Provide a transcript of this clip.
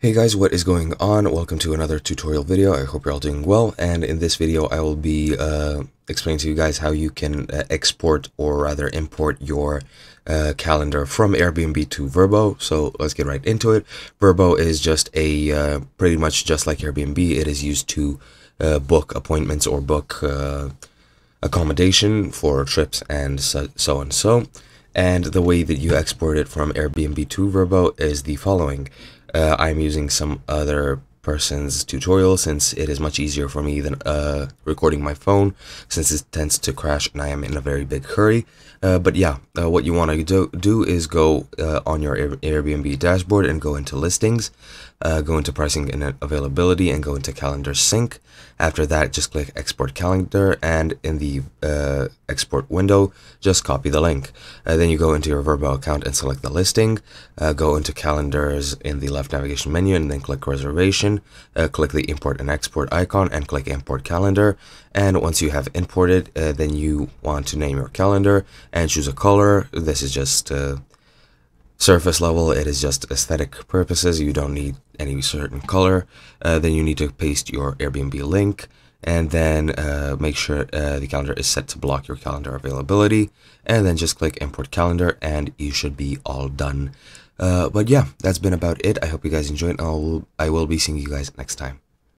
Hey guys, what is going on? Welcome to another tutorial video. I hope you're all doing well. And in this video, I will be uh, explaining to you guys how you can uh, export or rather import your uh, calendar from Airbnb to Vrbo. So let's get right into it. Vrbo is just a uh, pretty much just like Airbnb. It is used to uh, book appointments or book uh, accommodation for trips and so, so so. And the way that you export it from Airbnb to Vrbo is the following uh, I'm using some other person's tutorial since it is much easier for me than uh, recording my phone since it tends to crash and I am in a very big hurry. Uh, but yeah, uh, what you want to do, do is go uh, on your Airbnb dashboard and go into listings, uh, go into pricing and availability and go into calendar sync. After that, just click export calendar and in the uh, export window, just copy the link. Uh, then you go into your Vrbo account and select the listing, uh, go into calendars in the left navigation menu and then click reservation, uh, click the import and export icon and click import calendar. And once you have imported, uh, then you want to name your calendar and choose a color. This is just uh, surface level it is just aesthetic purposes you don't need any certain color uh, then you need to paste your airbnb link and then uh, make sure uh, the calendar is set to block your calendar availability. And then just click import calendar and you should be all done. Uh, but yeah that's been about it. I hope you guys enjoyed I'll, i will be seeing you guys next time